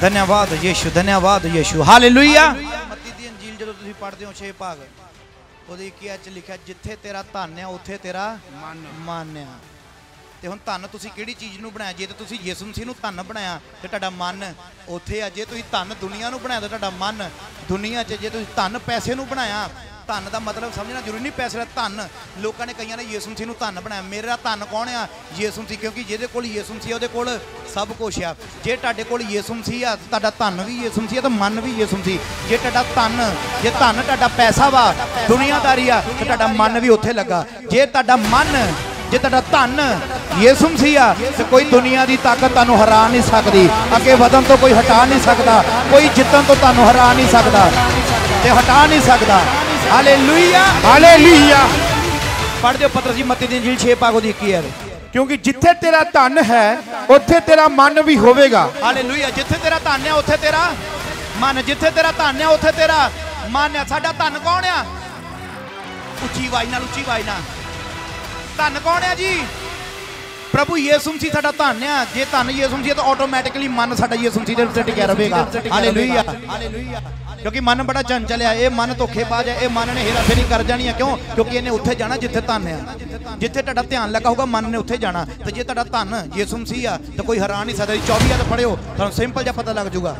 ਧੰਨਵਾਦ ਯੀਸ਼ੂ ਧੰਨਵਾਦ ਯੀਸ਼ੂ। ਹਾਲੇਲੂਇਆ ਮੱਤੀ ਦੀ ਅੰਜੀਲ ਜਦੋਂ ਤੁਸੀਂ ਪੜ੍ਹਦੇ ਹੋ 6 ਭਾਗ ਉਹਦੀ ਕੀ ਚ ਲਿਖਿਆ ਜਿੱਥੇ ਤੇਰਾ ਧਨ ਆ ਉੱਥੇ ਤੇਰਾ ਮਨ ਮਨ ਆ। ਤੇ ਹੁਣ ਧਨ ਤੁਸੀਂ ਕਿਹੜੀ ਚੀਜ਼ ਨੂੰ ਬਣਾਇਆ? ਜੇ ਤਾਂ ਤੁਸੀਂ ਯਿਸੂ ਮਸੀਹ ਨੂੰ ਧਨ ਬਣਾਇਆ ਤੇ ਤੁਹਾਡਾ ਮਨ ਉੱਥੇ ਆ। ਜੇ ਤੁਸੀਂ ਧਨ ਦੁਨੀਆ ਨੂੰ ਬਣਾਇਆ ਤਾਂ ਤੁਹਾਡਾ ਮਨ ਦੁਨੀਆ 'ਚ ਜੇ ਤੁਸੀਂ ਧਨ ਪੈਸੇ ਨੂੰ ਬਣਾਇਆ ਧਨ ਦਾ ਮਤਲਬ ਸਮਝਣਾ ਜ਼ਰੂਰੀ ਨਹੀਂ, ਪੈਸੇ ਦਾ ਧਨ। ਲੋਕਾਂ ਨੇ ਕਈਆਂ ਨੇ ਯਿਸੂ ਮਸੀਹ ਨੂੰ ਧਨ ਬਣਾਇਆ। ਮੇਰਾ ਧਨ ਕੌਣ ਆ? ਯਿਸੂ ਮਸੀਹ, ਕਿਉਂਕਿ ਜਿਹਦੇ ਕੋਲ ਯਿਸੂ ਮਸੀਹ ਉਹਦੇ ਕੋਲ ਸਭ ਕੁਝ ਆ। ਜੇ ਤੁਹਾਡੇ ਕੋਲ ਯਿਸੂ ਮਸੀਹ ਆ ਤੁਹਾਡਾ ਧਨ ਵੀ ਯਿਸੂ ਮਸੀਹ ਆ, ਤਾਂ ਮਨ ਵੀ ਯਿਸੂ ਮਸੀਹ। ਜੇ ਤੁਹਾਡਾ ਧਨ, ਜੇ ਧਨ ਤੁਹਾਡਾ ਪੈਸਾ ਵਾ, ਦੁਨੀਆਦਾਰੀ ਆ, ਤਾਂ ਤੁਹਾਡਾ ਮਨ ਵੀ ਉੱਥੇ ਲੱਗਾ। ਜੇ ਤੁਹਾਡਾ ਮਨ, ਜੇ ਤੁਹਾਡਾ ਧਨ ਯਿਸੂ ਮਸੀਹ ਆ, ਤੇ ਕੋਈ ਦੁਨੀਆ ਦੀ ਤਾਕਤ ਤੁਹਾਨੂੰ ਹਰਾ ਨਹੀਂ ਸਕਦੀ। ਅੱਗੇ ਵਧਣ ਤੋਂ ਕੋਈ ਹਟਾ ਨਹੀਂ ਸਕਦਾ। ਕੋਈ ਜਿੱਤਣ ਤੋਂ ਤੁਹਾਨੂੰ ਹਰਾ ਨਹੀਂ ਸਕਦਾ। ਤੇ ਹਟਾ ਨਹੀਂ ਸਕਦਾ। ਹਾਲੇਲੂਇਆ ਹਾਲੇਲੂਇਆ ਪੜ੍ਹ ਦਿਓ ਪਤਰਸ ਜੀ ਮੱਤੀ ਦੀ ਇੰਜੀਲ 6 ਪਾਗੋ ਦੀ 21 ਹੈ ਕਿਉਂਕਿ ਜਿੱਥੇ ਤੇਰਾ ਧਨ ਹੈ ਉੱਥੇ ਤੇਰਾ ਮਨ ਵੀ ਹੋਵੇਗਾ ਹਾਲੇਲੂਇਆ ਜਿੱਥੇ ਤੇਰਾ ਧਨ ਆ ਉੱਥੇ ਤੇਰਾ ਮਨ ਜਿੱਥੇ ਤੇਰਾ ਧਨ ਆ ਉੱਥੇ ਤੇਰਾ ਮਨ ਆ ਸਾਡਾ ਧਨ ਕੌਣ ਆ ਉੱਚੀ ਆਵਾਜ਼ ਨਾਲ ਉੱਚੀ ਆਵਾਜ਼ ਨਾਲ ਧਨ ਕੌਣ ਆ ਜੀ ਪ੍ਰਭੂ ਯਿਸੂ ਮਸੀਹ ਸਾਡਾ ਧਨ ਆ ਜੇ ਧਨ ਯਿਸੂ ਮਸੀਹ ਤਾਂ ਆਟੋਮੈਟਿਕਲੀ ਮਨ ਸਾਡਾ ਯਿਸੂ ਮਸੀਹ ਦੇ ਉੱਤੇ ਟਿਕਿਆ ਰਹੇਗਾ ਹਾਲੇਲੂਇਆ ਹਾਲੇਲੂਇਆ ਕਿਉਂਕਿ ਮਨ ਬੜਾ ਚੰਚਲ ਆ ਇਹ ਮਨ ਧੋਖੇਬਾਜ਼ ਆ ਇਹ ਮਨ ਨੇ ਹੇਰਾਫੇਰੀ ਕਰ ਜਾਣੀ ਆ। ਕਿਉਂ? ਕਿਉਂਕਿ ਇਹਨੇ ਉੱਥੇ ਜਾਣਾ ਜਿੱਥੇ ਧਨ ਆ। ਜਿੱਥੇ ਤੁਹਾਡਾ ਧਿਆਨ ਲੱਗਾ ਹੋਊਗਾ ਮਨ ਨੇ ਉੱਥੇ ਜਾਣਾ। ਤੇ ਜੇ ਤੁਹਾਡਾ ਧਨ ਯਿਸੂ ਮਸੀਹ ਆ ਤਾਂ ਕੋਈ ਹੈਰਾਨ ਨਹੀਂ ਸਕਦਾ। 24 ਆ ਤਾਂ ਪੜਿਓ ਤੁਹਾਨੂੰ ਸਿੰਪਲ ਜਿਹਾ ਪਤਾ ਲੱਗ ਜਾਊਗਾ।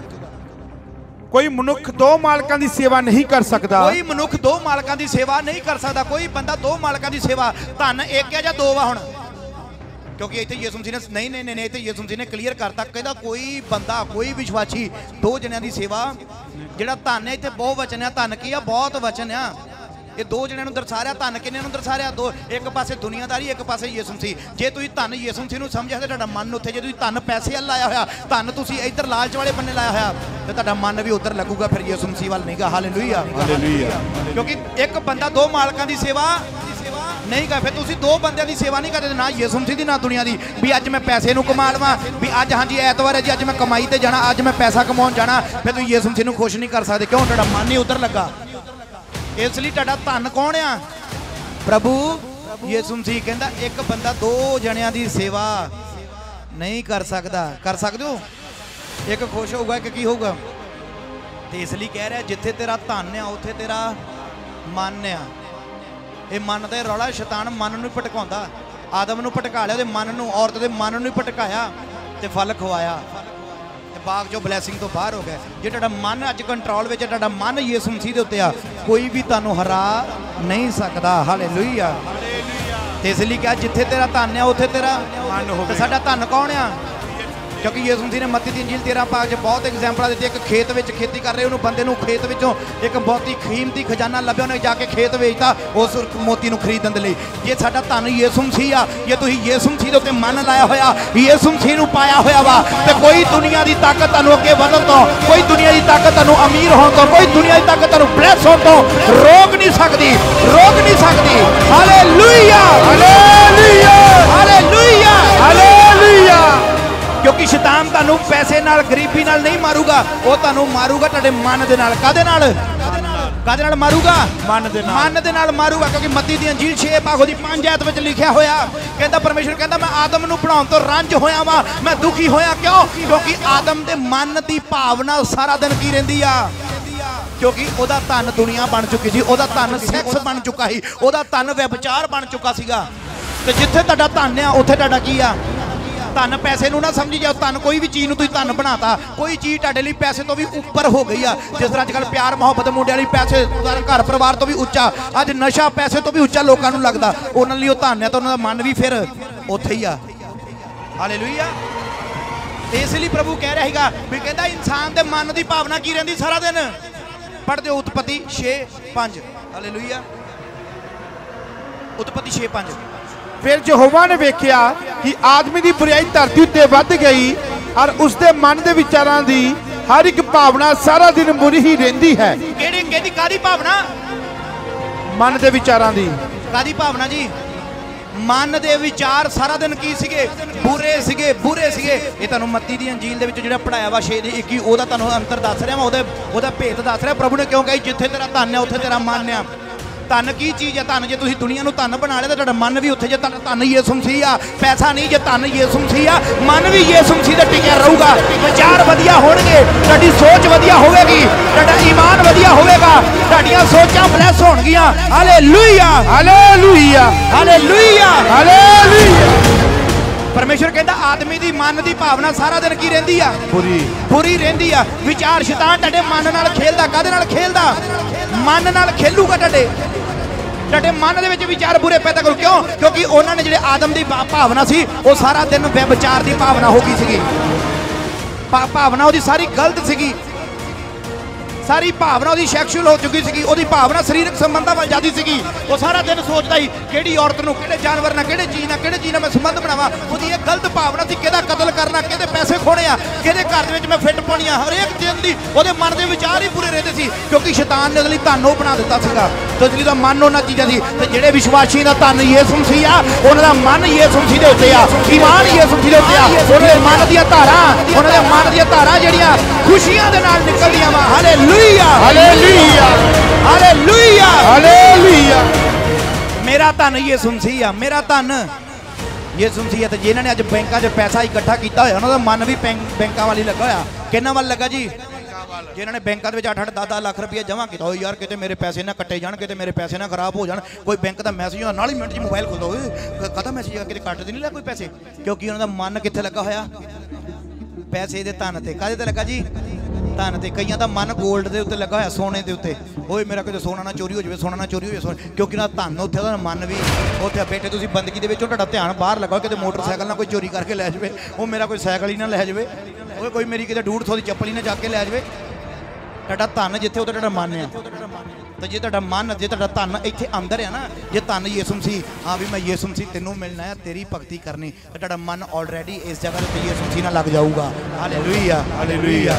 ਕੋਈ ਮਨੁੱਖ ਦੋ ਮਾਲਕਾਂ ਦੀ ਸੇਵਾ ਨਹੀਂ ਕਰ ਸਕਦਾ। ਕੋਈ ਮਨੁੱਖ ਦੋ ਮਾਲਕਾਂ ਦੀ ਸੇਵਾ ਨਹੀਂ ਕਰ ਸਕਦਾ। ਕੋਈ ਬੰਦਾ ਦੋ ਮਾਲਕਾਂ ਦੀ ਸੇਵਾ ਧਨ ਇੱਕ ਆ ਜਾਂ ਦੋ ਵਾ ਹੁਣ? ਕਿਉਂਕਿ ਇੱਥੇ ਯਿਸੂ ਮਸੀਹ ਨੇ ਨਹੀਂ ਨਹੀਂ ਨਹੀਂ ਇੱਥੇ ਯਿਸੂ ਮਸੀਹ ਨੇ ਕਲੀਅਰ ਕਰਤਾ। ਕਹਿੰਦਾ ਕੋਈ ਬੰਦਾ ਕੋਈ ਵਿਸ਼ਵਾਸੀ ਦੋ ਜਣਿਆਂ ਦੀ ਸੇਵਾ ਜਿਹੜਾ ਧਨ ਹੈ ਇੱਥੇ ਬਹੁਤ ਵਚਨ ਆ। ਧਨ ਕੀ ਆ? ਬਹੁਤ ਵਚਨ ਆ। ਇਹ ਦੋ ਜਣਿਆਂ ਨੂੰ ਦਰਸਾ ਰਿਹਾ ਧਨ ਕਿੰਨੇ ਨੂੰ ਦਰਸਾ ਰਿਹਾ ਦੋ ਇੱਕ ਪਾਸੇ ਦੁਨੀਆਦਾਰੀ ਇੱਕ ਪਾਸੇ ਯਿਸੂ ਮਸੀਹ। ਜੇ ਤੁਸੀਂ ਧਨ ਯਿਸੂ ਮਸੀਹ ਨੂੰ ਸਮਝਿਆ ਤੇ ਤੁਹਾਡਾ ਮਨ ਉੱਥੇ ਜੇ ਤੁਸੀਂ ਧਨ ਪੈਸੇ ਵੱਲ ਲਾਇਆ ਹੋਇਆ ਧਨ ਤੁਸੀਂ ਇੱਧਰ ਲਾਲਚ ਵਾਲੇ ਬੰਨੇ ਲਾਇਆ ਹੋਇਆ ਤੇ ਤੁਹਾਡਾ ਮਨ ਵੀ ਉੱਧਰ ਲੱਗੂਗਾ ਫਿਰ ਯਿਸੂ ਮਸੀਹ ਵੱਲ ਨਹੀਂਗਾ ਹਾਲੇਲੂਇਆ ਹਾਲੇਲੂਇਆ ਕਿਉਂਕਿ ਇੱਕ ਬੰਦਾ ਦੋ ਮਾਲਕਾਂ ਦੀ ਸੇਵਾ ਨਹੀਂ ਕਰ ਫਿਰ ਤੁਸੀਂ ਦੋ ਬੰਦਿਆਂ ਦੀ ਸੇਵਾ ਨਹੀਂ ਕਰਦੇ, ਨਾ ਯਿਸੂ ਮਸੀਹ ਦੀ, ਨਾ ਦੁਨੀਆ ਦੀ। ਵੀ ਅੱਜ ਮੈਂ ਪੈਸੇ ਨੂੰ ਕਮਾ ਲਵਾਂ, ਵੀ ਅੱਜ ਹਾਂਜੀ, ਐਤਵਾਰ ਹੈ ਜੀ, ਅੱਜ ਮੈਂ ਕਮਾਈ ਤੇ ਜਾਣਾ, ਅੱਜ ਮੈਂ ਪੈਸਾ ਕਮਾਉਣ ਜਾਣਾ, ਫਿਰ ਤੁਸੀਂ ਯਿਸੂ ਮਸੀਹ ਨੂੰ ਖੁਸ਼ ਨਹੀਂ ਕਰ ਸਕਦੇ। ਕਿਉਂ? ਤੁਹਾਡਾ ਮਨ ਹੀ ਉਧਰ ਲੱਗਾ। ਇਸ ਲਈ ਤੁਹਾਡਾ ਧਨ ਕੌਣ ਆ? ਪ੍ਰਭੂ ਯਿਸੂ ਮਸੀਹ ਕਹਿੰਦਾ, ਇੱਕ ਬੰਦਾ ਦੋ ਜਣਿਆਂ ਦੀ ਸੇਵਾ ਨਹੀਂ ਕਰ ਸਕਦਾ। ਕਰ ਸਕਦੇ ਹੋ? ਇੱਕ ਖੁਸ਼ ਹੋਊਗਾ, ਇੱਕ ਕੀ ਹੋਊਗਾ? ਤੇ ਇਸ ਲਈ ਕਹਿ ਰਿਹਾ, ਜਿੱਥੇ ਤੇਰਾ ਧਨ ਆ, ਉੱਥੇ ਤੇਰਾ ਮਨ ਆ। ਇਹ ਮਨ ਦਾ ਰੌਲਾ ਸ਼ੈਤਾਨ ਮਨ ਨੂੰ ਹੀ ਭਟਕਾਉਂਦਾ। ਆਦਮ ਨੂੰ ਭਟਕਾ ਲਿਆ ਉਹਦੇ ਮਨ ਨੂੰ ਔਰਤ ਦੇ ਮਨ ਨੂੰ ਹੀ ਭਟਕਾਇਆ ਤੇ ਫਲ ਖਵਾਇਆ। ਤੇ ਬਾਗ ਚੋਂ ਬਲੇਸਿੰਗ ਤੋਂ ਬਾਹਰ ਹੋ ਗਏ ਜੇ ਤੁਹਾਡਾ ਮਨ ਅੱਜ ਕੰਟਰੋਲ ਵਿੱਚ ਤੁਹਾਡਾ ਮਨ ਯਿਸੂ ਮਸੀਹ ਦੇ ਉੱਤੇ ਆ ਕੋਈ ਵੀ ਤੁਹਾਨੂੰ ਹਰਾ ਨਹੀਂ ਸਕਦਾ। ਹਾਲੇਲੂਇਆ ਤੇ ਇਸ ਲਈ ਕਿਹਾ ਜਿੱਥੇ ਤੇਰਾ ਧਨ ਆ ਉੱਥੇ ਤੇਰਾ ਮਨ ਹੋਵੇ। ਤੇ ਸਾਡਾ ਧਨ ਕੌਣ ਆ? ਕਿਉਂਕਿ ਯਿਸੂ ਮਸੀਹ ਨੇ ਮੱਤੀ ਦੀ ਇੰਜੀਲ 13 ਪਾਗ 'ਚ ਬਹੁਤ ਐਗਜ਼ਾਮਪਲਾਂ ਦਿੱਤੀ, ਇੱਕ ਖੇਤ ਵਿੱਚ ਖੇਤੀ ਕਰ ਰਹੇ, ਉਹਨੂੰ ਬੰਦੇ ਨੂੰ ਖੇਤ ਵਿੱਚੋਂ ਇੱਕ ਬਹੁਤੀ ਕੀਮਤੀ ਖਜ਼ਾਨਾ ਲੱਭਿਆ, ਉਹਨੇ ਜਾ ਕੇ ਖੇਤ ਵੇਚਤਾ, ਉਸ ਮੋਤੀ ਨੂੰ ਖਰੀਦਣ ਦੇ ਲਈ। ਜੇ ਸਾਡਾ ਧਨ ਯਿਸੂ ਮਸੀਹ ਆ, ਜੇ ਤੁਸੀਂ ਯਿਸੂ ਮਸੀਹ ਦੇ ਉੱਤੇ ਮਨ ਲਾਇਆ ਹੋਇਆ, ਯਿਸੂ ਮਸੀਹ ਨੂੰ ਪਾਇਆ ਹੋਇਆ ਵਾ, ਤੇ ਕੋਈ ਦੁਨੀਆ ਦੀ ਤਾਕਤ ਤੁਹਾਨੂੰ ਅੱਗੇ ਵਧਣ ਤੋਂ, ਕੋਈ ਦੁਨੀਆ ਦੀ ਤਾਕਤ ਤੁਹਾਨੂੰ ਅਮੀਰ ਹੋਣ ਤੋਂ, ਕੋਈ ਦੁਨੀਆ ਦੀ ਤਾਕਤ ਤੁਹਾਨੂੰ ਬਲੈਸ ਹੋਣ ਤੋਂ ਰੋਕ ਨਹੀਂ ਸਕਦੀ, ਰੋਕ ਨਹੀਂ ਸਕਦੀ। ਹਾਲੇਲੂਇਆ ਹਾਲੇਲੂਇਆ ਮਾਰੂਗਾ ਉਹ ਤੁਹਾਨੂੰ ਮਾਰੂਗਾ ਤੁਹਾਡੇ ਮਨ ਦੇ ਨਾਲ। ਕਾਦੇ ਨਾਲ? ਕਾਦੇ ਨਾਲ ਮਾਰੂਗਾ? ਮਨ ਦੇ ਨਾਲ। ਮਨ ਦੇ ਨਾਲ ਮਾਰੂਗਾ ਕਿਉਂਕਿ ਮੱਤੀ ਦੀ ਅੰਜੀਲ 6 ਪਾਗੋ ਦੀ 5 ਐਤ ਵਿੱਚ ਲਿਖਿਆ ਹੋਇਆ। ਕਹਿੰਦਾ ਪਰਮੇਸ਼ਰ ਕਹਿੰਦਾ ਮੈਂ ਆਦਮ ਨੂੰ ਬਣਾਉਣ ਤੋਂ ਰੰਜ ਹੋਇਆ ਵਾਂ। ਮੈਂ ਦੁਖੀ ਹੋਇਆ ਕਿਉਂ? ਕਿਉਂਕਿ ਆਦਮ ਦੇ ਮਨ ਦੀ ਭਾਵਨਾ ਸਾਰਾ ਦਿਨ ਕੀ ਰਹਿੰਦੀ ਆ? ਕਿਉਂਕਿ ਉਹਦਾ ਧਨ ਦੁਨੀਆ ਬਣ ਚੁੱਕੀ ਸੀ ਉਹਦਾ ਧਨ ਸੈਕਸ ਬਣ ਚੁੱਕਾ ਸੀ ਉਹਦਾ ਧਨ ਵਿਭਚਾਰ ਬਣ ਚੁੱਕਾ ਸੀਗਾ। ਤੇ ਜਿੱਥੇ ਤੁਹਾਡਾ ਧਨ ਆ ਉੱਥੇ ਤੁਹਾਡਾ ਕੀ ਆ? ਧਨ ਪੈਸੇ ਨੂੰ ਨਾ ਸਮਝੀ ਜਾਓ, ਧਨ ਕੋਈ ਵੀ ਚੀਜ਼ ਨੂੰ ਤੁਸੀਂ ਧਨ ਬਣਾਤਾ, ਕੋਈ ਚੀਜ਼ ਤੁਹਾਡੇ ਲਈ ਪੈਸੇ ਤੋਂ ਵੀ ਉੱਪਰ ਹੋ ਗਈ ਆ। ਜਿਸ ਤਰ੍ਹਾਂ ਅੱਜਕੱਲ ਪਿਆਰ ਮੁਹੱਬਤ ਮੁੰਡਿਆਂ ਲਈ ਪੈਸੇ ਘਰ ਪਰਿਵਾਰ ਤੋਂ ਵੀ ਉੱਚਾ, ਅੱਜ ਨਸ਼ਾ ਪੈਸੇ ਤੋਂ ਵੀ ਉੱਚਾ ਲੋਕਾਂ ਨੂੰ ਲੱਗਦਾ। ਉਹਨਾਂ ਲਈ ਉਹ ਧਨ ਹੈ ਤਾਂ ਉਹਨਾਂ ਦਾ ਮਨ ਵੀ ਫਿਰ ਉੱਥੇ ਹੀ ਆ। ਹਾਲੇਲੂਇਆ ਤੇ ਇਸ ਲਈ ਪ੍ਰਭੂ ਕਹਿ ਰਿਹਾ ਹੈਗਾ ਵੀ ਕਹਿੰਦਾ ਇਨਸਾਨ ਦੇ ਮਨ ਦੀ ਭਾਵਨਾ ਕੀ ਰਹਿੰਦੀ ਸਾਰਾ ਦਿਨ? ਪੜ੍ਹਦੇ ਹੋ ਉਤਪਤੀ 6 5 ਹਾਲੇਲੂਇਆ ਉਤਪਤੀ 6 5 ਫਿਰ ਯਹੋਵਾ ਨੇ ਵੇਖਿਆ ਕਿ ਆਦਮੀ ਦੀ ਬੁਰਾਈ ਧਰਤੀ ਉੱਤੇ ਵੱਧ ਗਈ ਔਰ ਉਸ ਦੇ ਮਨ ਦੇ ਵਿਚਾਰਾਂ ਦੀ ਹਰ ਇੱਕ ਭਾਵਨਾ ਸਾਰਾ ਦਿਨ ਬੁਰੀ ਹੀ ਰਹਿੰਦੀ ਹੈ। ਕਿਹੜੀ ਕਿਹਦੀ ਕਾਦੀ ਭਾਵਨਾ? ਮਨ ਦੇ ਵਿਚਾਰਾਂ ਦੀ। ਕਾਦੀ ਭਾਵਨਾ ਜੀ? ਮਨ ਦੇ ਵਿਚਾਰ ਸਾਰਾ ਦਿਨ ਕੀ ਸੀਗੇ? ਬੁਰੇ ਸੀਗੇ ਬੁਰੇ ਸੀਗੇ। ਇਹ ਤੁਹਾਨੂੰ ਮੱਤੀ ਦੀ ਅੰਜੀਲ ਦੇ ਵਿੱਚ ਜਿਹੜਾ ਪੜਾਇਆ ਵਾ 6 ਦੀ 21 ਉਹਦਾ ਤੁਹਾਨੂੰ ਅੰਤਰ ਦੱਸ ਰਿਹਾ ਮੈਂ ਉਹਦੇ ਉਹਦਾ ਭੇਤ ਦੱਸ ਰਿਹਾ। ਪ੍ਰਭੂ ਨੇ ਕਿਉਂ ਕਹੀ ਜਿੱਥੇ ਤੇਰਾ ਧਨ ਹੈ ਉੱਥੇ ਤੇਰਾ ਮਨ ਆ। ਧਨ ਕੀ ਚੀਜ਼ ਹੈ ਧਨ? ਜੇ ਤੁਸੀਂ ਦੁਨੀਆ ਨੂੰ ਧਨ ਬਣਾ ਲਿਆ ਤਾਂ ਤੁਹਾਡਾ ਮਨ ਵੀ ਉੱਥੇ ਜੇ ਤੁਹਾਡਾ ਧਨ ਯਿਸੂ ਮਸੀਹ ਆ। ਪੈਸਾ ਨਹੀਂ ਜੇ ਧਨ ਯਿਸੂ ਮਸੀਹ ਆ। ਮਨ ਵੀ ਯਿਸੂ ਮਸੀਹ ਤੇ ਟਿਕਿਆ ਰਹੂਗਾ। ਵਿਚਾਰ ਵਧੀਆ ਹੋਣਗੇ ਤੁਹਾਡੀ ਸੋਚ ਵਧੀਆ ਹੋਵੇਗੀ ਤੁਹਾਡਾ ਈਮਾਨ ਵਧੀਆ ਹੋਵੇਗਾ ਤੁਹਾਡੀਆਂ ਸੋਚਾਂ ਬਲੈਸ ਹੋਣਗੀਆਂ। ਹਾਲੇਲੂਇਆ ਹਾਲੇਲੂਇਆ ਹਾਲੇਲੂਇਆ ਹਾਲੇਲੂਇਆ ਪਰਮੇਸ਼ਰ ਕਹਿੰਦਾ ਆਦਮੀ ਦੀ ਮਨ ਦੀ ਭਾਵਨਾ ਸਾਰਾ ਦਿਨ ਕੀ ਰਹਿੰਦੀ ਆ? ਬੁਰੀ ਬੁਰੀ ਰਹਿੰਦੀ ਆ। ਵਿਚਾਰ ਸ਼ੈਤਾਨ ਤੁਹਾਡੇ ਮਨ ਨਾਲ ਖੇਲਦਾ। ਕਾਦੇ ਨਾਲ ਖੇਲਦਾ? ਮਨ ਨਾਲ ਖੇਲੂਗਾ ਤੁਹਾਡੇ। ਤੁਹਾਡੇ ਮਨ ਦੇ ਵਿੱਚ ਵਿਚਾਰ ਬੁਰੇ ਪੈਦਾ ਕਰੂ। ਕਿਉਂ? ਕਿਉਂਕਿ ਉਹਨਾਂ ਨੇ ਜਿਹੜੇ ਆਦਮ ਦੀ ਭਾ- ਭਾਵਨਾ ਸੀ, ਉਹ ਸਾਰਾ ਦਿਨ ਵਿਚਾਰ ਦੀ ਭਾਵਨਾ ਹੋ ਗਈ ਸੀਗੀ। ਭਾ- ਭਾਵਨਾ ਉਹਦੀ ਸਾਰੀ ਗਲਤ ਸੀਗੀ। ਸਾਰੀ ਭਾਵਨਾ ਉਹਦੀ ਸੈਕਸ਼ੂਅਲ ਹੋ ਚੁੱਕੀ ਸੀਗੀ, ਉਹਦੀ ਭਾਵਨਾ ਸਰੀਰਕ ਸੰਬੰਧਾਂ ਵੱਲ ਜਾਂਦੀ ਸੀਗੀ। ਉਹ ਸਾਰਾ ਦਿਨ ਸੋਚਦਾ ਸੀ, ਕਿਹੜੀ ਔਰਤ ਨੂੰ ਕਿਹੜੇ ਜਾਨਵਰ ਨਾਲ, ਕਿਹੜੇ ਚੀਜ਼ ਨਾਲ, ਕਿਹੜੇ ਚੀਜ਼ ਨਾਲ ਮੈਂ ਸੰਬੰਧ ਬਣਾਵਾਂ। ਉਹਦੀ ਇਹ ਗਲਤ ਭਾਵਨਾ ਸੀ, ਕਿਹਦਾ ਕਤਲ ਕਰਨਾ, ਕਿਹਦੇ ਪੈਸੇ ਖੋਣੇ ਆ, ਕਿਹਦੇ ਘਰ ਦੇ ਵਿੱਚ ਮੈਂ ਫਿੱਟ ਪਾਉਣੀ ਆ। ਹਰੇਕ ਦਿਨ ਦੀ ਉਹਦੇ ਮਨ ਦੇ ਵਿਚਾਰ ਹੀ ਪੂਰੇ ਰਹਿੰਦੇ ਸੀ, ਕਿਉਂਕਿ ਸ਼ੈਤਾਨ ਨੇ ਉਹਦੇ ਲਈ ਧਨ ਉਹ ਬਣਾ ਦਿੱਤਾ ਸੀਗਾ। ਤੇ ਉਹਦੇ ਦਾ ਮਨ ਉਹਨਾਂ ਚੀਜ਼ਾਂ ਦੀ ਤੇ ਜਿਹੜੇ ਵਿਸ਼ਵਾਸੀ ਦਾ ਧਨ ਯਿਸੂ ਮਸੀਹ ਆ, ਉਹਨਾਂ ਦਾ ਮਨ ਯਿਸੂ ਮਸੀਹ ਦੇ ਉੱਤੇ ਆ। ਈਮਾਨ ਯਿਸੂ ਮਸੀਹ ਦੇ ਉੱਤੇ ਆ। ਉਹਨਾਂ ਦੇ ਮਨ ਦੀਆਂ ਧਾਰਾਂ, ਉਹਨਾਂ ਦੇ ਮਨ ਦੀਆਂ ਧਾਰਾਂ ਜਿਹੜੀਆਂ ਖੁਸ਼ੀਆਂ ਦੇ ਨਾਲ ਨਿਕਲਦੀਆਂ ਵਾ ਹਾਲੇਲੂਇਆ ਹਾਲੇਲੂਇਆ ਹਾਲੇਲੂਇਆ ਹਾਲੇਲੂਇਆ ਮੇਰਾ ਧਨ ਯਿਸੂ ਮਸੀਹ ਆ ਮੇਰਾ ਧਨ। ਯਿਸੂ ਮਸੀਹ ਆ ਤੇ ਜਿਨ੍ਹਾਂ ਨੇ ਅੱਜ ਬੈਂਕਾਂ 'ਚ ਪੈਸਾ ਇਕੱਠਾ ਕੀਤਾ ਹੋਇਆ ਉਹਨਾਂ ਦਾ ਮਨ ਵੀ ਬੈਂਕ- ਵਾਲੀ ਲੱਗਾ ਹੋਇਆ। ਕਿੰਨਾ ਵੱਲ ਲੱਗਾ ਜੀ? ਜਿਨ੍ਹਾਂ ਨੇ ਬੈਂਕਾਂ ਦੇ ਵਿੱਚ 8-8 10-10 ਲੱਖ ਰੁਪਏ ਜਮ੍ਹਾਂ ਕੀਤਾ ਹੋਇਆ ਯਾਰ ਕਿਤੇ ਮੇਰੇ ਪੈਸੇ ਨਾ ਕੱਟੇ ਜਾਣ ਕਿਤੇ ਮੇਰੇ ਪੈਸੇ ਨਾ ਖਰਾਬ ਹੋ ਜਾਣ ਕੋਈ ਬੈਂਕ ਦਾ ਮੈਸੇਜ ਹੁੰਦਾ ਨਾਲ ਹੀ ਮਿੰਟ 'ਚ ਮੋਬਾਈਲ ਖੋਲਦਾ ਓਏ। ਕਦਾ ਮੈਸੇਜ ਆ ਕਿਤੇ ਕੱਟ ਤੇ ਨਹੀਂ ਲਿਆ ਕੋਈ ਪੈਸੇ? ਕਿਉਂਕਿ ਉਹਨਾਂ ਦਾ ਮਨ ਕਿੱਥੇ ਲੱਗਾ ਹੋਇਆ? ਪੈਸੇ ਦੇ ਧਨ ਤੇ। ਕਾਹਦੇ ਤੇ ਲੱਗਾ ਜੀ? ਧਨ ਤੇ। ਕਈਆਂ ਦਾ ਮਨ 골ਡ ਦੇ ਉੱਤੇ ਲੱਗਾ ਹੋਇਆ ਸੋਨੇ ਦੇ ਉੱਤੇ। ਓਏ ਮੇਰਾ ਕਿਤੇ ਸੋਨਾ ਨਾ ਚੋਰੀ ਹੋ ਜਾਵੇ ਸੋਨਾ ਨਾ ਚੋਰੀ ਹੋ ਜਾਵੇ ਸੋਨਾ- ਕਿਉਂਕਿ ਨਾ ਧਨ ਉੱਥੇ ਉਹਦਾ ਮਨ ਵੀ ਉੱਥੇ ਬੈਠੇ ਤੁਸੀਂ ਬੰਦਗੀ ਦੇ ਵਿੱਚੋਂ ਤੁਹਾਡਾ ਧਿਆਨ ਬਾਹਰ ਲੱਗਾ ਹੋਇਆ, ਕਿਤੇ ਮੋਟਰਸਾਈਕਲ ਨਾ ਕੋਈ ਚੋਰੀ ਕਰਕੇ ਲੈ ਜਾਵੇ ਉਹ ਮੇਰਾ ਕੋਈ ਸਾਈਕਲ ਹੀ ਨਾ ਲੈ ਜਾਵੇ ਓਏ ਕੋਈ ਮੇਰੀ ਕਿਤੇ 150 ਦੀ ਚੱਪਲ ਹੀ ਨਾ ਚੱਕ ਕੇ ਲੈ ਜਾਵੇ। ਤੁਹਾਡਾ ਧਨ ਜਿੱਥੇ ਉੱਥੇ ਤੁਹਾਡਾ ਮਨ ਆ। ਤੇ ਜੇ ਤੁਹਾਡਾ ਮਨ ਜੇ ਤੁਹਾਡਾ ਧਨ ਇੱਥੇ ਅੰਦਰ ਆ ਨਾ, ਜੇ ਧਨ ਯਿਸੂ ਸੀ ਹਾਂ ਵੀ ਮੈਂ ਯਿਸੂ ਸੀ ਤੈਨੂੰ ਮਿਲਣਾ ਹੈ, ਤੇਰੀ ਭਗਤੀ ਕਰਨੀ, ਤੇ ਤੁਹਾਡਾ ਮਨ ਆਲਰੇਡੀ ਇਸ ਜਗ੍ਹਾ ਤੇ ਯਿਸੂ ਸੀ ਨਾਲ ਲੱਗ ਜਾਊਗਾ। ਹਾਲੇਲੂਇਆ ਹਾਲੇਲੂਇਆ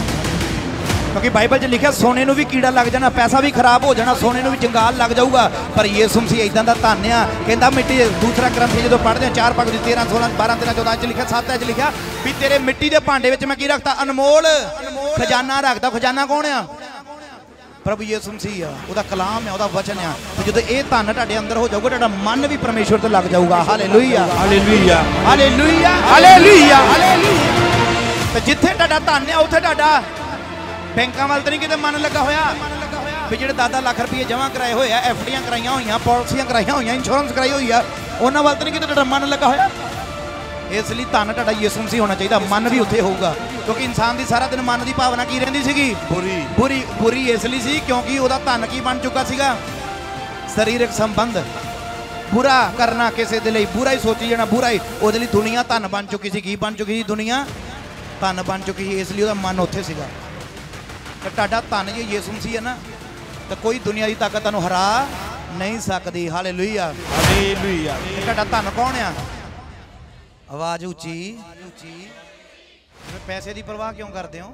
ਕਿਉਂਕਿ ਬਾਈਬਲ 'ਚ ਲਿਖਿਆ, ਸੋਨੇ ਨੂੰ ਵੀ ਕੀੜਾ ਲੱਗ ਜਾਣਾ, ਪੈਸਾ ਵੀ ਖਰਾਬ ਹੋ ਜਾਣਾ, ਸੋਨੇ ਨੂੰ ਵੀ ਜੰਗਾਲ ਲੱਗ ਜਾਊਗਾ, ਪਰ ਯਿਸੂ ਮਸੀਹ ਇਦਾਂ ਦਾ ਧੰਨ ਆ। ਕਹਿੰਦਾ ਮਿੱਟੀ ਦੂਸਰਾ ਗ੍ਰੰਥੀ ਜਦੋਂ ਪੜ੍ਹਦੇ ਆ ਚਾਰ ਪਗ ਦੀ 13 16 12 13 14 ਚ ਲਿਖਿਆ 7 ਚ ਲਿਖਿਆ, ਵੀ ਤੇਰੇ ਮਿੱਟੀ ਦੇ ਭਾਂਡੇ ਵਿੱਚ ਮੈਂ ਕੀ ਰੱਖਤਾ? ਅਨਮੋਲ। ਖਜ਼ਾਨਾ ਰੱਖਦਾ ਖਜ਼ਾਨਾ ਕੌਣ ਆ? ਪ੍ਰਭੂ ਯਿਸੂ ਮਸੀਹ ਆ ਉਹਦਾ ਕਲਾਮ ਆ ਉਹਦਾ ਵਚਨ ਆ। ਤੇ ਜਦੋਂ ਇਹ ਧਨ ਤੁਹਾਡੇ ਅੰਦਰ ਹੋ ਜਾਊਗਾ ਤੁਹਾਡਾ ਮਨ ਵੀ ਪਰਮੇਸ਼ਵਰ ਤੇ ਲੱਗ ਜਾਊਗਾ। ਹਾਲੇਲੂਇਆ। ਹਾਲੇਲੂਇਆ। ਹਾਲੇਲੂਇਆ। ਹਾਲੇਲੂਇਆ। ਤੇ ਜਿੱਥੇ ਤੁਹਾਡਾ ਧਨ ਆ ਉੱਥੇ ਤੁਹਾਡਾ ਬੈਂਕਾਂ ਵੱਲ ਤਾਂ ਨਹੀਂ ਕਿਤੇ ਮਨ ਲੱਗਾ ਹੋਇਆ। ਵੀ ਜਿਹੜੇ 10 ਲੱਖ ਰੁਪਏ ਜਮ੍ਹਾਂ ਕਰਾਏ ਹੋਏ ਆ ਐਫਡੀਆਂ ਕਰਾਈਆਂ ਹੋਈਆਂ ਪਾਲਿਸੀਆਂ ਕਰਾਈਆਂ ਹੋਈਆਂ ਇੰਸ਼ੋਰੈਂਸ ਕਰਾਈ ਹੋਈ ਆ ਉਹਨਾਂ ਵੱਲ ਤਾਂ ਨਹੀਂ ਕਿਤੇ ਤੁਹਾਡਾ ਮਨ ਲੱਗਾ ਹੋਇਆ। ਇਸ ਲਈ ਧਨ ਤੁਹਾਡਾ ਯਿਸੂ ਮਸੀਹ ਹੋਣਾ ਚਾਹੀਦਾ। ਮਨ ਵੀ ਉੱਥੇ ਹੋਊਗਾ। ਕਿਉਂਕਿ ਇਨਸਾਨ ਦੀ ਸਾਰਾ ਦਿਨ ਮਨ ਦੀ ਭਾਵਨਾ ਕੀ ਰਹਿੰਦੀ ਸੀਗੀ? ਬੁਰੀ। ਬੁਰੀ ਬੁਰੀ ਇਸ ਲਈ ਸੀ ਕਿਉਂਕਿ ਉਹਦਾ ਧਨ ਕੀ ਬਣ ਚੁੱਕਾ ਸੀਗਾ? ਸਰੀਰਕ ਸੰਬੰਧ। ਬੁਰਾ ਕਰਨਾ ਕਿਸੇ ਦੇ ਲਈ ਬੁਰਾ ਹੀ ਸੋਚੀ ਜਾਣਾ ਬੁਰਾ ਹੀ। ਉਹਦੇ ਲਈ ਦੁਨੀਆ ਧਨ ਬਣ ਚੁੱਕੀ ਸੀ। ਕੀ ਬਣ ਚੁੱਕੀ ਸੀ? ਦੁਨੀਆ ਧਨ ਬਣ ਚੁੱਕੀ ਸੀ। ਇਸ ਲਈ ਉਹਦਾ ਮਨ ਉੱਥੇ ਸੀਗਾ। ਤੇ ਤੁਹਾਡਾ ਧਨ ਜੇ ਯਿਸੂ ਮਸੀਹ ਹੈ ਨਾ ਤਾਂ ਕੋਈ ਦੁਨੀਆ ਦੀ ਤਾਕਤ ਤੁਹਾਨੂੰ ਹਰਾ ਨਹੀਂ ਸਕਦੀ। ਹਾਲੇਲੂਇਆ ਹਾਲੇਲੂਇਆ ਤੁਹਾਡਾ ਧਨ ਕੌਣ ਆ? ਆਵਾਜ਼ ਉੱਚੀ। ਉੱਚੀ। ਪੈਸੇ ਦੀ ਪਰਵਾਹ ਕਿਉਂ ਕਰਦੇ ਹੋ?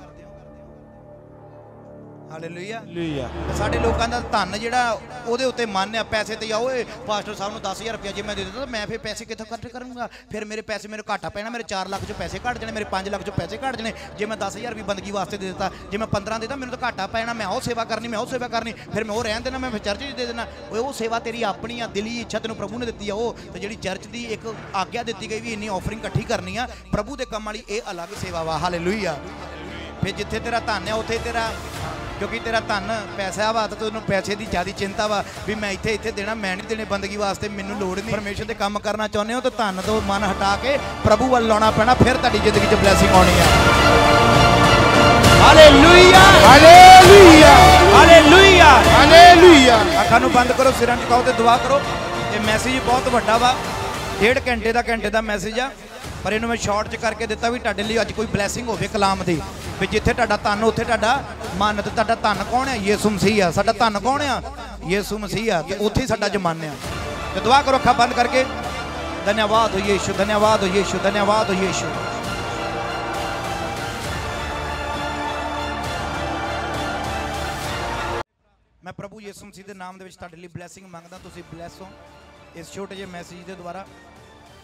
ਹਾਲੇਲੂਇਆ ਸਾਡੇ ਲੋਕਾਂ ਦਾ ਧਨ ਜਿਹੜਾ ਉਹਦੇ ਉੱਤੇ ਮਨ ਆ ਪੈਸੇ ਤੇ ਆ ਓਏ ਪਾਸਟਰ ਸਾਹਿਬ ਨੂੰ 10000 ਰੁਪਇਆ ਜੇ ਮੈਂ ਦੇ ਦਿੱਤਾ ਤਾਂ ਮੈਂ ਫਿਰ ਪੈਸੇ ਕਿੱਥੋਂ ਇਕੱਠੇ ਕਰੂੰਗਾ ਫਿਰ ਮੇਰੇ ਪੈਸੇ ਮੇਰੇ ਘਾਟਾ ਪੈਣਾ ਮੇਰੇ 4 ਲੱਖ ਚੋਂ ਪੈਸੇ ਘਟ ਜਾਣੇ ਮੇਰੇ 5 ਲੱਖ ਚੋਂ ਪੈਸੇ ਘਟ ਜਾਣੇ। ਜੇ ਮੈਂ 10000 ਵੀ ਬੰਦਗੀ ਵਾਸਤੇ ਦੇ ਦਿੱਤਾ ਜੇ ਮੈਂ 15 ਦੇਤਾ ਮੈਨੂੰ ਤਾਂ ਘਾਟਾ ਪੈਣਾ ਮੈਂ ਉਹ ਸੇਵਾ ਕਰਨੀ ਮੈਂ ਉਹ ਸੇਵਾ ਕਰਨੀ ਫਿਰ ਮੈਂ ਉਹ ਰਹਿਣ ਦੇਣਾ ਮੈਂ ਫਿਰ ਚਰਚ 'ਚ ਦੇ ਦੇਣਾ। ਓਏ ਉਹ ਸੇਵਾ ਤੇਰੀ ਆਪਣੀ ਆ ਦਿਲੀ ਇੱਛਾ ਤੈਨੂੰ ਪ੍ਰਭੂ ਨੇ ਦਿੱਤੀ ਆ ਉਹ ਤੇ ਜਿਹੜੀ ਚਰਚ ਦੀ ਇੱਕ ਆਗਿਆ ਦਿੱਤੀ ਗਈ ਵੀ ਇੰਨੀ ਆਫਰਿੰਗ ਇਕੱਠੀ ਕਰਨੀ ਆ ਪ੍ਰਭੂ ਦੇ ਕੰਮ ਵਾਲੀ ਇਹ ਅਲੱਗ ਸੇਵਾ ਵਾ। ਹਾਲੇਲੂਇਆ ਫਿਰ ਜਿੱਥੇ ਤੇਰਾ ਧਨ ਹੈ ਉੱਥੇ ਤੇਰਾ ਕਿਉਂਕਿ ਤੇਰਾ ਧਨ ਪੈਸਾ ਵਾ ਤਾਂ ਤੈਨੂੰ ਪੈਸੇ ਦੀ ਜ਼ਿਆਦਾ ਚਿੰਤਾ ਵਾ ਵੀ ਮੈਂ ਇੱਥੇ ਇੱਥੇ ਦੇਣਾ ਮੈਂ ਨਹੀਂ ਦੇਣੇ ਬੰਦਗੀ ਵਾਸਤੇ ਮੈਨੂੰ ਲੋੜ ਨਹੀਂ। ਪਰਮੇਸ਼ਰ ਦੇ ਕੰਮ ਕਰਨਾ ਚਾਹੁੰਦੇ ਹੋ ਤਾਂ ਧਨ ਤੋਂ ਮਨ ਹਟਾ ਕੇ ਪ੍ਰਭੂ ਵੱਲ ਲਾਉਣਾ ਪੈਣਾ ਫਿਰ ਤੁਹਾਡੀ ਜ਼ਿੰਦਗੀ 'ਚ ਬਲੇਸਿੰਗ ਆਉਣੀ ਆ। ਹਾਲੇਲੂਇਆ ਹਾਲੇਲੂਇਆ ਹਾਲੇਲੂਇਆ ਹਾਲੇਲੂਇਆ ਅੱਖਾਂ ਨੂੰ ਬੰਦ ਕਰੋ ਸਿਰਾਂ ਝੁਕਾਓ ਤੇ ਦੁਆ ਕਰੋ। ਇਹ ਮੈਸੇਜ ਬਹੁਤ ਵੱਡਾ ਵਾ। ਡੇਢ ਘੰਟੇ ਦਾ ਘੰਟੇ ਦਾ ਮੈਸੇਜ ਆ। ਪਰ ਇਹਨੂੰ ਮੈਂ ਸ਼ਾਰਟ ਚ ਕਰਕੇ ਦਿੱਤਾ ਵੀ ਤੁਹਾਡੇ ਲਈ ਅੱਜ ਕੋਈ ਬਲੇਸਿੰਗ ਹੋਵੇ ਕਲਾਮ ਦੀ। ਵੀ ਜਿੱਥੇ ਤੁਹਾਡਾ ਧਨ, ਉੱਥੇ ਤੁਹਾਡਾ ਮਨ ਤੇ ਤੁਹਾਡਾ ਧਨ ਕੌਣ ਹੈ ਯਿਸੂ ਮਸੀਹ ਆ। ਸਾਡਾ ਧਨ ਕੌਣ ਆ? ਯਿਸੂ ਮਸੀਹ ਆ। ਤੇ ਉੱਥੇ ਹੀ ਸਾਡਾ ਜਮਾਨ ਆ। ਤੇ ਦੁਆ ਕਰੋ, ਅੱਖਾਂ ਬੰਦ ਕਰਕੇ। ਧੰਨਵਾਦ ਹੋ ਯੀਸ਼ੂ, ਧੰਨਵਾਦ ਹੋ ਯੀਸ਼ੂ, ਧੰਨਵਾਦ ਹੋ ਯੀਸ਼ੂ। ਮੈਂ ਪ੍ਰਭੂ ਯਿਸੂ ਮਸੀਹ ਦੇ ਨਾਮ ਦੇ ਵਿੱਚ ਤੁਹਾਡੇ ਲਈ ਬਲੇਸਿੰਗ ਮੰਗਦਾ। ਤੁਸੀਂ ਬਲੈਸ ਹੋ। ਇਸ ਛੋਟੇ ਜਿਹੇ ਮੈਸੇਜ ਦੇ ਦੁਆਰਾ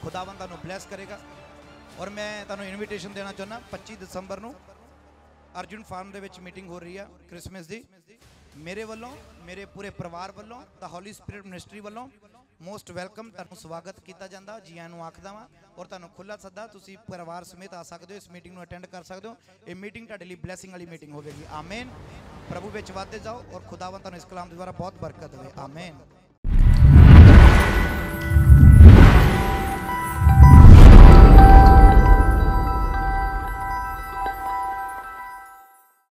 ਖੁਦਾਵੰਦ ਤੁਹਾਨੂੰ ਬਲੈਸ ਕਰੇਗਾ। ਔਰ ਮੈਂ ਤੁਹਾਨੂੰ ਇਨਵੀਟੇਸ਼ਨ ਦੇਣਾ ਚਾਹੁੰਦਾ 25 ਦਸੰਬਰ ਨੂੰ ਅਰਜੁਨ ਫਾਰਮ ਦੇ ਵਿੱਚ ਮੀਟਿੰਗ ਹੋ ਰਹੀ ਆ ਕ੍ਰਿਸਮਸ ਦੀ। ਮੇਰੇ ਵੱਲੋਂ, ਮੇਰੇ ਪੂਰੇ ਪਰਿਵਾਰ ਵੱਲੋਂ ਦਾ ਹੋਲੀ ਸਪਿਰਿਟ ਮਿਨਿਸਟਰੀ ਵੱਲੋਂ ਮੋਸਟ ਵੈਲਕਮ ਤੁਹਾਨੂੰ ਸਵਾਗਤ ਕੀਤਾ ਜਾਂਦਾ ਜੀ ਆਇਆਂ ਨੂੰ ਆਖਦਾ ਵਾਂ, ਔਰ ਤੁਹਾਨੂੰ ਖੁੱਲਾ ਸੱਦਾ ਤੁਸੀਂ ਪਰਿਵਾਰ ਸਮੇਤ ਆ ਸਕਦੇ ਹੋ, ਇਸ ਮੀਟਿੰਗ ਨੂੰ ਅਟੈਂਡ ਕਰ ਸਕਦੇ ਹੋ। ਇਹ ਮੀਟਿੰਗ ਤੁਹਾਡੇ ਲਈ ਬਲੇਸਿੰਗ ਵਾਲੀ ਮੀਟਿੰਗ ਹੋਵੇਗੀ। ਆਮੇਨ ਪ੍ਰਭੂ ਵਿੱਚ ਵਾਧੇ ਜਾਓ ਔਰ ਖੁਦਾਵੰ ਤੁਹਾਨੂੰ ਇਸ ਕਲਾਮ ਦੇ ਦੁਆਰਾ ਬਹੁਤ ਬਰਕਤ ਦੇਵੇ ਆਮੇਨ